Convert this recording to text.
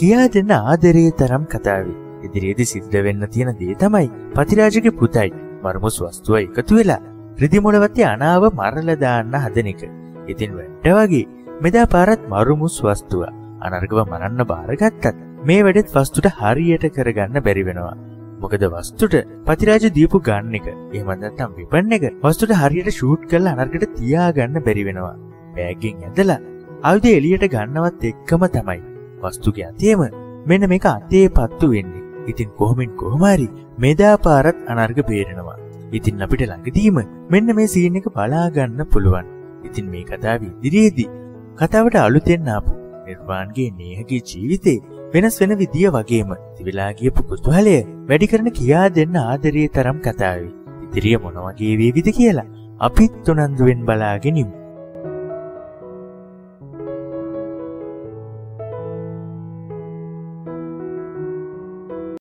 කියා දෙන්න ආදරයේ තරම් කතාවේ ඉදිරියේදි සිද්ධ වෙන්න තියෙන දේ තමයි පතිරාජගේ පුතයි මරුමුස් වස්තුව එකතු වෙලා රිදිමොඩවත්තේ අනාව මරල දාන්න හදන එක. ඉතින් වැඩ වගේ මෙදා පාරත් මරුමුස් වස්තුව අනර්ගව මරන්න බාරගත්තත් මේ වැඩෙත් වස්තුට හරියට කරගන්න බැරි වෙනවා. මොකද වස්තුට පතිරාජ දීපු ගන්න එක එහමදත්තම් විපන්න එක වස්තුට හරියට ෂූට් කල් අනර්ගට තියාගන්න බැරි වෙනවා. බෑගෙන් ඇදලා අවුද එලියට ගන්නවත් එක්කම තමයි. වස්තුගේ අතේම මෙන්න මේක අතේ පත්තු වෙන්නේ. ඉතින් කොහොමින් කොහොමරි මෙදා පාරත් අනර්ග බේරෙනවා. ඉතින් අපිට ළඟදීම මෙන්න මේ සීන් එක බලාගන්න පුළුවන්. ඉතින් මේ කතාව ඉදිරියේදී කතාවට අලුතෙන් ආපු නිර්වාන්ගේ නේහගේ ජීවිතේ වෙනස් වෙන විදිය වගේම තිවිලා ගියපු කුතුහලය වැඩි කරන කියා දෙන්න ආදරයේ තරම් කතාවේ. ඉදිරිය මොන වගේ වේවිද කියලා අපිත් උනන්දුවෙන් බලාගෙන ඉමු.